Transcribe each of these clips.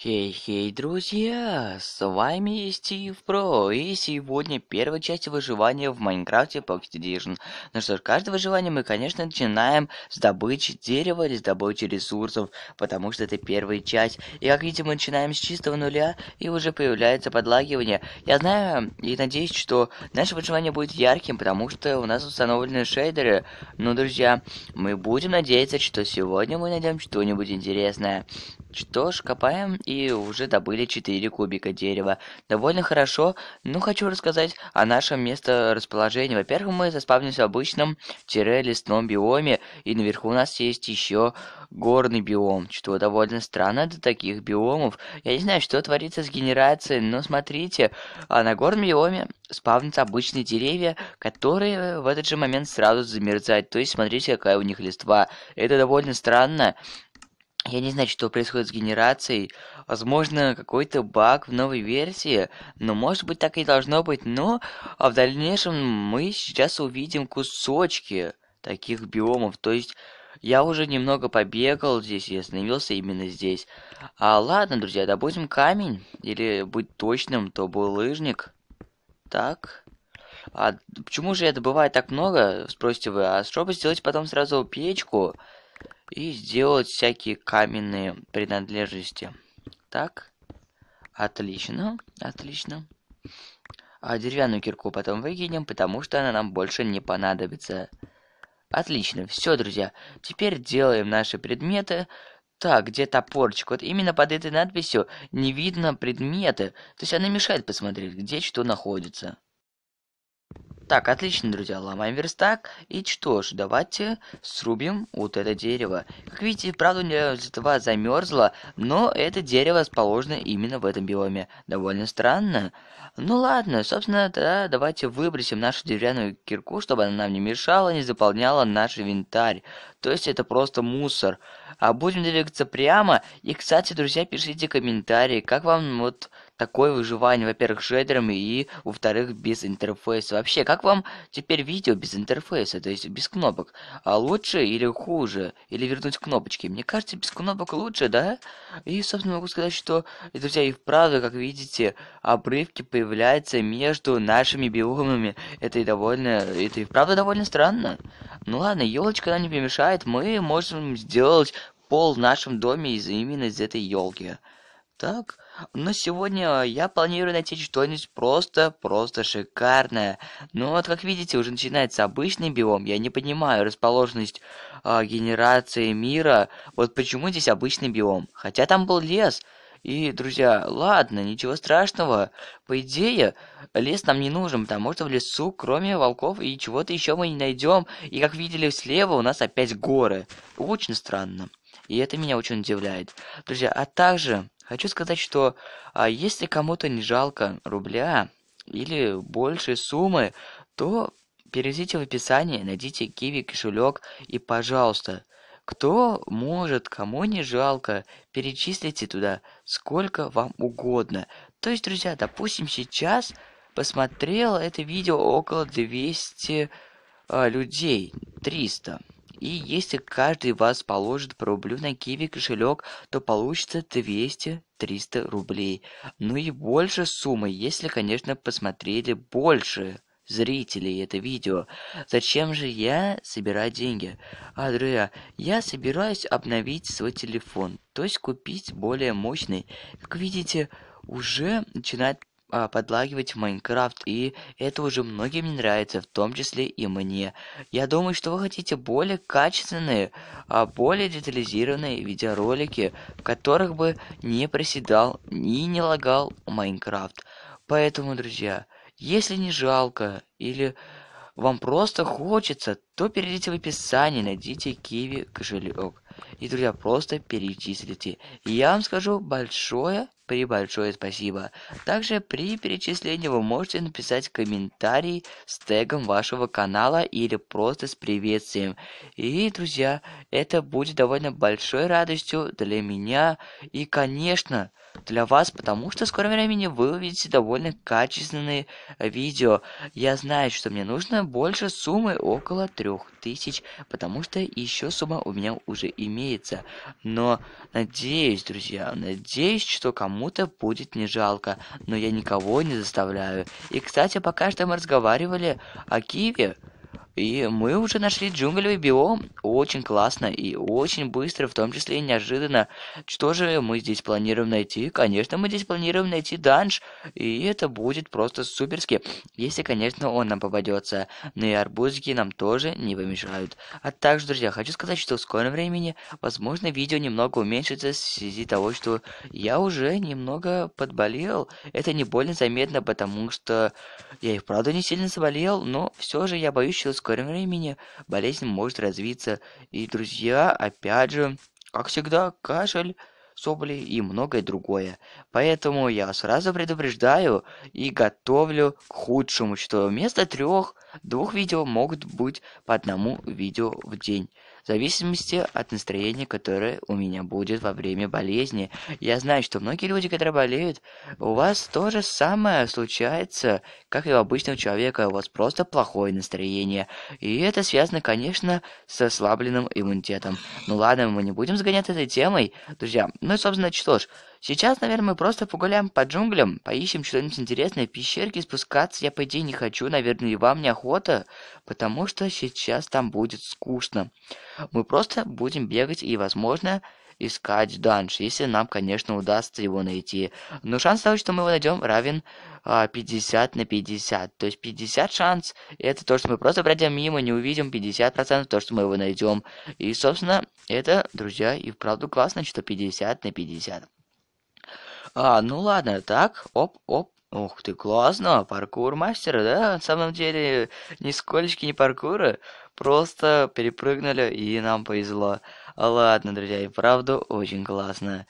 Хей-хей, друзья! С вами Стив Про, и сегодня первая часть выживания в Майнкрафте Pocket Edition. Ну что ж, каждое выживание мы, конечно, начинаем с добычи дерева или с добычи ресурсов, потому что это первая часть. И как видите, мы начинаем с чистого нуля, и уже появляется подлагивание. Я знаю и надеюсь, что наше выживание будет ярким, потому что у нас установлены шейдеры. Но, друзья, мы будем надеяться, что сегодня мы найдем что-нибудь интересное. Что ж, копаем и уже добыли 4 кубика дерева. Довольно хорошо, но хочу рассказать о нашем месторасположении. Во-первых, мы заспавнимся в обычном тире-лесном биоме, и наверху у нас есть еще горный биом, что довольно странно для таких биомов. Я не знаю, что творится с генерацией, но смотрите, а на горном биоме спавнятся обычные деревья, которые в этот же момент сразу замерзают. То есть, смотрите, какая у них листва. Это довольно странно. Я не знаю, что происходит с генерацией. Возможно, какой-то баг в новой версии. Но может быть так и должно быть. Но а в дальнейшем мы сейчас увидим кусочки таких биомов. То есть я уже немного побегал здесь и остановился именно здесь. А ладно, друзья, допустим камень. Или быть точным, то был лыжник. Так. А почему же это бывает так много, спросите вы? А чтобы сделать потом сразу печку и сделать всякие каменные принадлежности. Так, отлично, отлично. А деревянную кирку потом выкинем, потому что она нам больше не понадобится. Отлично, все, друзья. Теперь делаем наши предметы. Так, где топорчик? Вот именно под этой надписью не видно предметы. То есть она мешает посмотреть, где что находится. Так, отлично, друзья, ломаем верстак. И что ж, давайте срубим вот это дерево. Как видите, правда, у меня этого замерзло, но это дерево расположено именно в этом биоме. Довольно странно. Ну ладно, собственно, тогда давайте выбросим нашу деревянную кирку, чтобы она нам не мешала, не заполняла наш инвентарь. То есть это просто мусор. А будем двигаться прямо. И, кстати, друзья, пишите комментарии, как вам вот такое выживание, во-первых, шейдерами и, во-вторых, без интерфейса. Вообще, как вам теперь видео без интерфейса, то есть без кнопок? А лучше или хуже? Или вернуть кнопочки? Мне кажется, без кнопок лучше, да? И, собственно, могу сказать, что, друзья, и вправду, как видите, обрывки появляются между нашими биомами. Это и довольно, это и вправду довольно странно. Ну ладно, елочка нам не помешает, мы можем сделать пол в нашем доме из именно из этой елки. Так, но сегодня я планирую найти что-нибудь просто-просто шикарное. Но вот как видите, уже начинается обычный биом. Я не понимаю расположенность э, генерации мира. Вот почему здесь обычный биом? Хотя там был лес. И, друзья, ладно, ничего страшного. По идее, лес нам не нужен, потому что в лесу, кроме волков и чего-то еще мы не найдем. И, как видели слева, у нас опять горы. Очень странно. И это меня очень удивляет. Друзья, а также хочу сказать, что а, если кому-то не жалко рубля или большей суммы, то перейдите в описание, найдите Киви кошелек и, пожалуйста, кто может, кому не жалко, перечислите туда сколько вам угодно. То есть, друзья, допустим, сейчас посмотрел это видео около 200 а, людей, 300. И если каждый вас положит по рублю на Киви кошелек, то получится 200-300 рублей. Ну и больше суммы, если, конечно, посмотрели больше зрителей это видео. Зачем же я собираю деньги? А, друзья, я собираюсь обновить свой телефон, то есть купить более мощный. Как видите, уже начинает подлагивать в Майнкрафт, и это уже многим не нравится, в том числе и мне. Я думаю, что вы хотите более качественные, а более детализированные видеоролики, в которых бы не проседал и не лагал Майнкрафт. Поэтому, друзья, если не жалко или вам просто хочется, то перейдите в описание, найдите Киви кошелек. И, друзья, просто перечислите. И я вам скажу большое при большое спасибо. Также при перечислении вы можете написать комментарий с тегом вашего канала или просто с приветствием. И, друзья, это будет довольно большой радостью для меня и, конечно, для вас, потому что в скором времени вы увидите довольно качественные видео. Я знаю, что мне нужно больше суммы около 3000, потому что еще сумма у меня уже имеется. Но надеюсь, друзья, надеюсь, что кому-то будет не жалко, но я никого не заставляю. И, кстати, пока что мы разговаривали о Киеве, и мы уже нашли джунглевый биом. Очень классно и очень быстро, в том числе и неожиданно. Что же мы здесь планируем найти? Конечно, мы здесь планируем найти данж. И это будет просто суперски. Если, конечно, он нам попадется. Но и арбузики нам тоже не помешают. А также, друзья, хочу сказать, что в скором времени, возможно, видео немного уменьшится в связи того, что я уже немного подболел. Это не больно заметно, потому что я и вправду не сильно заболел. Но все же я боюсь, что скором времени болезнь может развиться. И, друзья, опять же, как всегда, кашель, сопли и многое другое. Поэтому я сразу предупреждаю и готовлю к худшему, что вместо трех, двух видео могут быть по одному видео в день в зависимости от настроения, которое у меня будет во время болезни. Я знаю, что многие люди, которые болеют, у вас то же самое случается, как и у обычного человека, у вас просто плохое настроение. И это связано, конечно, с ослабленным иммунитетом. Ну ладно, мы не будем сгонять этой темой, друзья. Ну, собственно, что ж, Сейчас, наверное, мы просто погуляем по джунглям, поищем что-нибудь интересное. Пещерки спускаться я, по идее, не хочу. Наверное, и вам неохота, потому что сейчас там будет скучно. Мы просто будем бегать и, возможно, искать данж, если нам, конечно, удастся его найти. Но шанс того, что мы его найдем, равен а, 50 на 50. То есть 50 шанс, это то, что мы просто пройдем мимо, не увидим, 50% то, что мы его найдем. И, собственно, это, друзья, и вправду классно, что 50 на 50. А, ну ладно, так, оп-оп. Ух ты, классно, паркур мастера, да? На самом деле, нисколечки не паркура, просто перепрыгнули, и нам повезло. Ладно, друзья, и правда очень классно.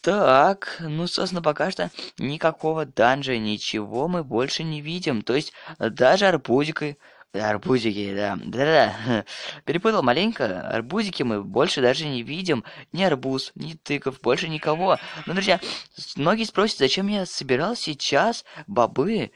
Так, ну, собственно, пока что никакого данжа, ничего мы больше не видим. То есть, даже арбузикой Арбузики, да. Да-да. Перепутал маленько. Арбузики мы больше даже не видим. Ни арбуз, ни тыков, больше никого. Но, друзья, многие спросят, зачем я собирал сейчас бобы?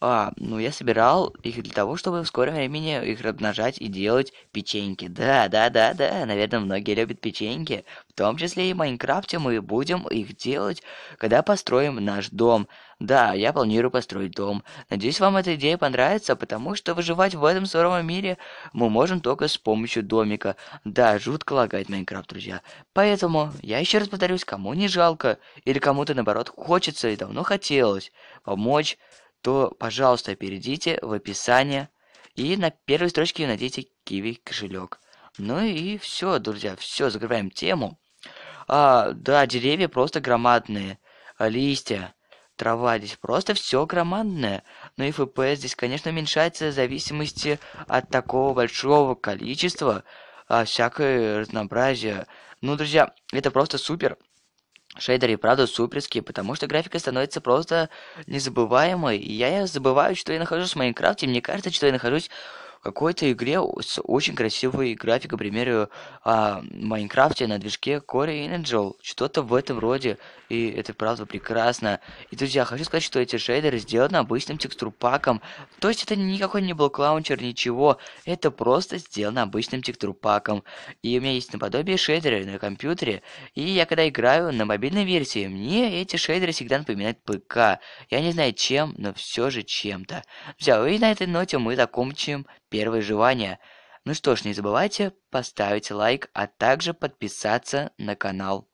А, ну я собирал их для того, чтобы в скором времени их размножать и делать печеньки. Да, да, да, да, наверное, многие любят печеньки. В том числе и в Майнкрафте мы будем их делать, когда построим наш дом. Да, я планирую построить дом. Надеюсь, вам эта идея понравится, потому что выживать в этом суровом мире мы можем только с помощью домика. Да, жутко лагает Майнкрафт, друзья. Поэтому я еще раз повторюсь, кому не жалко, или кому-то наоборот хочется и давно хотелось помочь то, пожалуйста, перейдите в описание и на первой строчке найдите Kiwi кошелек. Ну и все, друзья, все, закрываем тему. А, да, деревья просто громадные, листья, трава здесь просто все громадное. Ну и FPS здесь, конечно, уменьшается в зависимости от такого большого количества а, всякое разнообразие. Ну, друзья, это просто супер. Шейдеры, правда, суперские, потому что графика становится просто незабываемой. И я забываю, что я нахожусь в Майнкрафте. Мне кажется, что я нахожусь какой-то игре с очень красивой графикой, к примеру, о Майнкрафте на движке Core Angel, что-то в этом роде, и это правда прекрасно. И, друзья, хочу сказать, что эти шейдеры сделаны обычным текстурпаком, то есть это никакой не был клаунчер, ничего, это просто сделано обычным текстурпаком. И у меня есть наподобие шейдеры на компьютере, и я когда играю на мобильной версии, мне эти шейдеры всегда напоминают ПК. Я не знаю чем, но все же чем-то. Друзья, и на этой ноте мы закончим первое желание. Ну что ж, не забывайте поставить лайк, а также подписаться на канал.